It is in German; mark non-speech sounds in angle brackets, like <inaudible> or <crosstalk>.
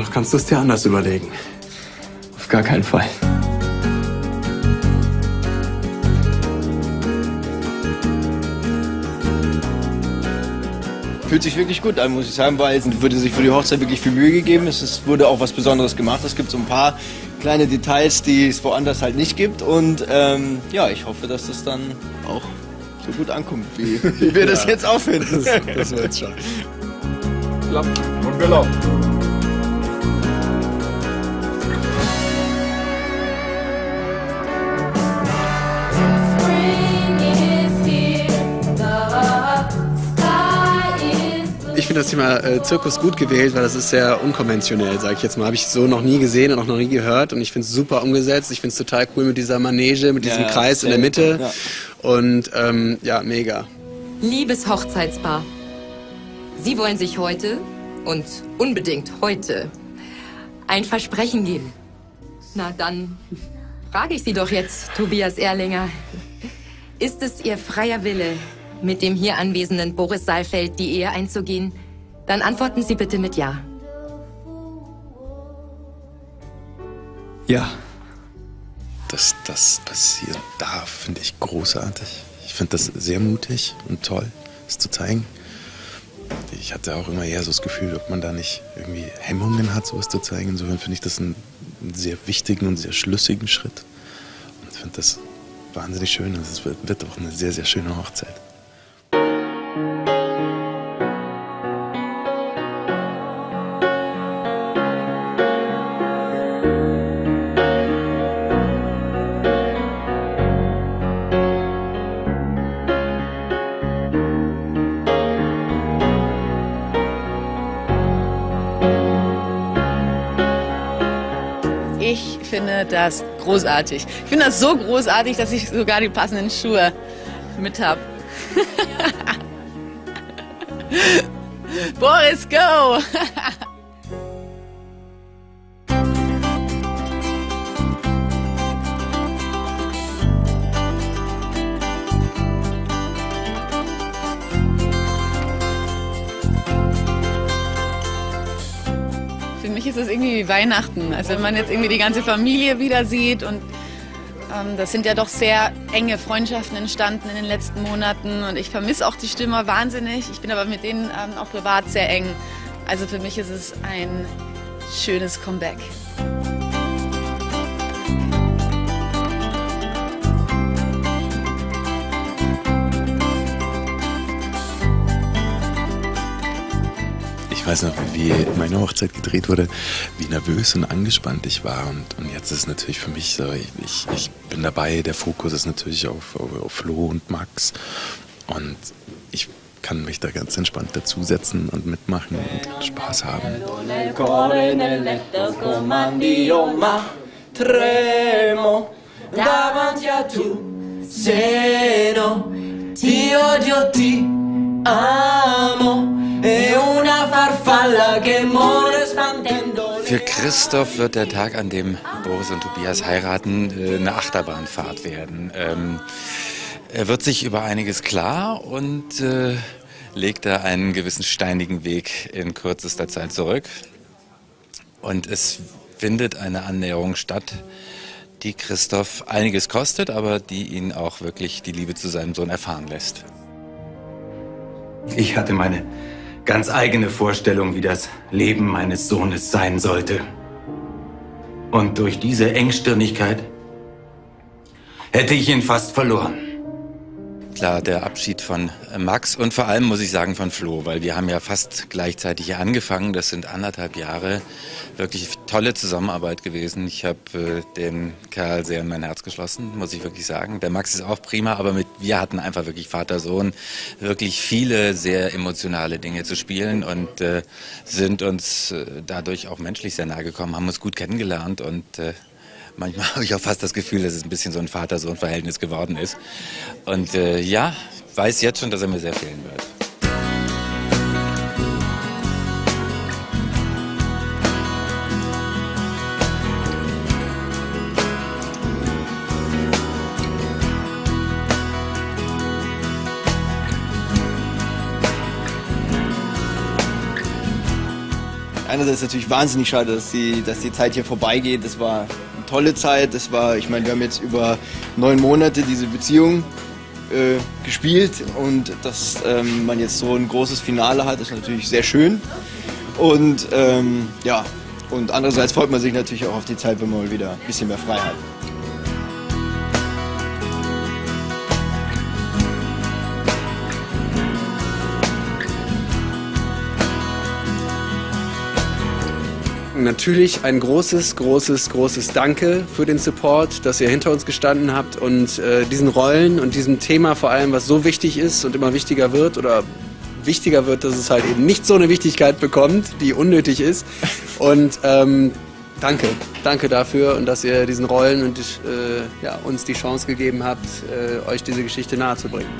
Noch kannst du es dir anders überlegen. Auf gar keinen Fall. Fühlt sich wirklich gut an, muss ich sagen, weil es wurde sich für die Hochzeit wirklich viel Mühe gegeben. Es wurde auch was Besonderes gemacht. Es gibt so ein paar kleine Details, die es woanders halt nicht gibt. Und ähm, ja, ich hoffe, dass das dann auch so gut ankommt, wie, wie wir <laughs> das jetzt auch finden. Das, das wird's schon. Klappt. Und gelaufen. Ich finde das Thema äh, Zirkus gut gewählt, weil das ist sehr unkonventionell, sage ich jetzt mal. Habe ich so noch nie gesehen und auch noch nie gehört. Und ich finde es super umgesetzt. Ich finde es total cool mit dieser Manege, mit diesem Ja, Kreis in der Mitte. ja. Und ähm, ja, mega. Liebes Hochzeitspaar, Sie wollen sich heute und unbedingt heute ein Versprechen geben. Na dann frage ich Sie doch jetzt, Tobias Erlinger. Ist es Ihr freier Wille, mit dem hier anwesenden Boris Saalfeld die Ehe einzugehen? Dann antworten Sie bitte mit Ja. Ja. dass das passieren darf, finde ich großartig. Ich finde das sehr mutig und toll, es zu zeigen. Ich hatte auch immer eher so das Gefühl, ob man da nicht irgendwie Hemmungen hat, sowas zu zeigen. Insofern finde ich das einen, sehr wichtigen und sehr schlüssigen Schritt. Und finde das wahnsinnig schön. Und es wird, wird auch eine sehr, sehr schöne Hochzeit. Finde das großartig. Ich finde das so großartig, dass ich sogar die passenden Schuhe mit habe. <laughs> Boris, go! <laughs> ist es irgendwie wie Weihnachten. Also wenn man jetzt irgendwie die ganze Familie wieder sieht und ähm, das sind ja doch sehr enge Freundschaften entstanden in den letzten Monaten und ich vermisse auch die Stimme wahnsinnig. Ich bin aber mit denen ähm, auch privat sehr eng. Also für mich ist es ein schönes Comeback. Weiß noch, wie meine Hochzeit gedreht wurde, wie nervös und angespannt ich war. Und, und jetzt ist es natürlich für mich so, ich, ich, bin dabei, der Fokus ist natürlich auf, auf, auf Flo und Max. Und ich kann mich da ganz entspannt dazusetzen und mitmachen und Spaß haben. davanti a tu se no ti odio ti amo Für Christoph wird der Tag, an dem Boris und Tobias heiraten, äh, eine Achterbahnfahrt werden. Ähm, er wird sich über einiges klar und äh, legt da einen gewissen steinigen Weg in kürzester Zeit zurück. Und es findet eine Annäherung statt, die Christoph einiges kostet, aber die ihn auch wirklich die Liebe zu seinem Sohn erfahren lässt. Ich hatte meine ganz eigene Vorstellung, wie das Leben meines Sohnes sein sollte. Und durch diese Engstirnigkeit hätte ich ihn fast verloren. Klar, der Abschied von Max und vor allem muss ich sagen von Flo, weil wir haben ja fast gleichzeitig hier angefangen. Das sind anderthalb Jahre wirklich tolle Zusammenarbeit gewesen. Ich habe äh, den Kerl sehr in mein Herz geschlossen, muss ich wirklich sagen. Der Max ist auch prima, aber mit, wir hatten einfach wirklich Vater-Sohn wirklich viele sehr emotionale Dinge zu spielen und äh, sind uns äh, dadurch auch menschlich sehr nahe gekommen, haben uns gut kennengelernt und äh, Manchmal <laughs> habe ich auch fast das Gefühl, dass es ein bisschen so ein Vater-Sohn-Verhältnis geworden ist. Und äh, ja, weiß jetzt schon, dass er mir sehr fehlen wird. Einerseits natürlich wahnsinnig schade, dass die, dass die Zeit hier vorbeigeht. Das war eine tolle Zeit. Das war, ich meine, wir haben jetzt über neun Monate diese Beziehung äh, gespielt und dass ähm, man jetzt so ein großes Finale hat, ist natürlich sehr schön. Und ähm, ja, und andererseits freut man sich natürlich auch auf die Zeit, wenn man mal wieder ein bisschen mehr frei hat. Natürlich ein großes, großes, großes Danke für den Support, dass ihr hinter uns gestanden habt und äh, diesen Rollen und diesem Thema vor allem, was so wichtig ist und immer wichtiger wird oder wichtiger wird, dass es halt eben nicht so eine Wichtigkeit bekommt, die unnötig ist. Und ähm, danke, danke dafür und dass ihr diesen Rollen und äh, ja, uns die Chance gegeben habt, äh, euch diese Geschichte nahezubringen.